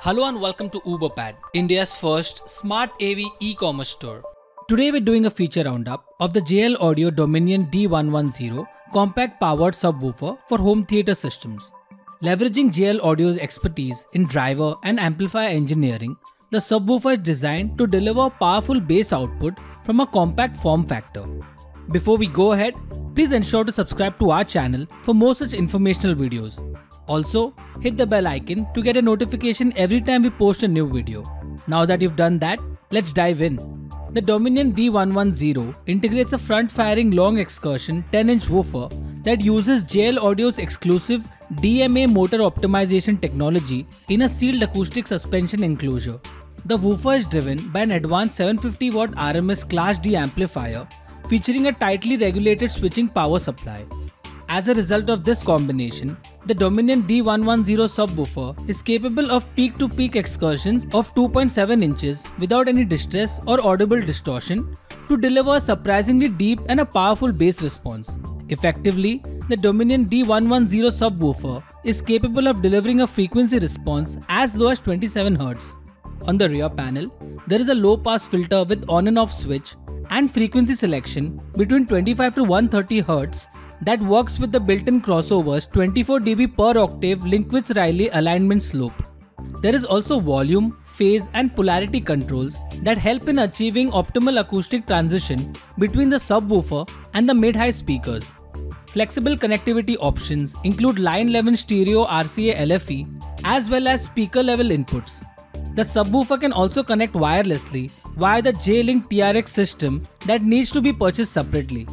Hello and welcome to Ooberpad, India's first smart AV e-commerce store. Today we're doing a feature roundup of the JL Audio Dominion D110 compact powered subwoofer for home theater systems. Leveraging JL Audio's expertise in driver and amplifier engineering, the subwoofer is designed to deliver powerful bass output from a compact form factor. Before we go ahead, please ensure to subscribe to our channel for more such informational videos. Also, hit the bell icon to get a notification every time we post a new video. Now that you've done that, let's dive in. The Dominion D110 integrates a front-firing long excursion 10-inch woofer that uses JL Audio's exclusive DMA motor optimization technology in a sealed acoustic suspension enclosure. The woofer is driven by an advanced 750 watt RMS Class D amplifier featuring a tightly regulated switching power supply. As a result of this combination, the Dominion D110 subwoofer is capable of peak-to-peak -peak excursions of 2.7 inches without any distress or audible distortion to deliver a surprisingly deep and a powerful bass response. Effectively, the Dominion D110 subwoofer is capable of delivering a frequency response as low as 27 Hz. On the rear panel, there is a low pass filter with on and off switch and frequency selection between 25 to 130 Hz that works with the built-in crossover's 24 dB per octave Linkwitz-Riley alignment slope. There is also volume, phase and polarity controls that help in achieving optimal acoustic transition between the subwoofer and the mid-high speakers. Flexible connectivity options include line 11 stereo RCA LFE as well as speaker level inputs. The subwoofer can also connect wirelessly via the J-Link TRX system that needs to be purchased separately.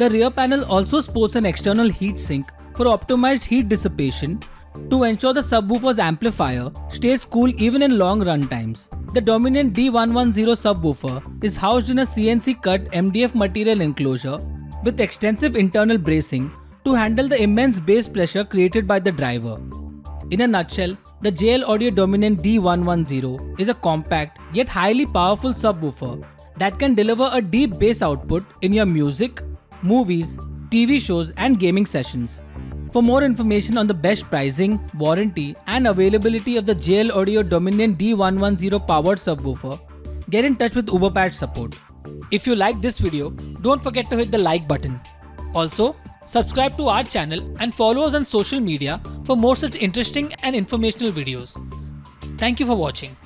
The rear panel also sports an external heatsink for optimized heat dissipation to ensure the subwoofer's amplifier stays cool even in long run times. The Dominion D110 subwoofer is housed in a CNC cut MDF material enclosure with extensive internal bracing to handle the immense bass pressure created by the driver. In a nutshell, the JL Audio Dominion D110 is a compact yet highly powerful subwoofer that can deliver a deep bass output in your music, movies, TV shows and gaming sessions. For more information on the best pricing, warranty and availability of the JL Audio Dominion D110 powered subwoofer, get in touch with Ooberpad support. If you like this video, don't forget to hit the like button. Also, Subscribe to our channel and follow us on social media for more such interesting and informational videos. Thank you for watching.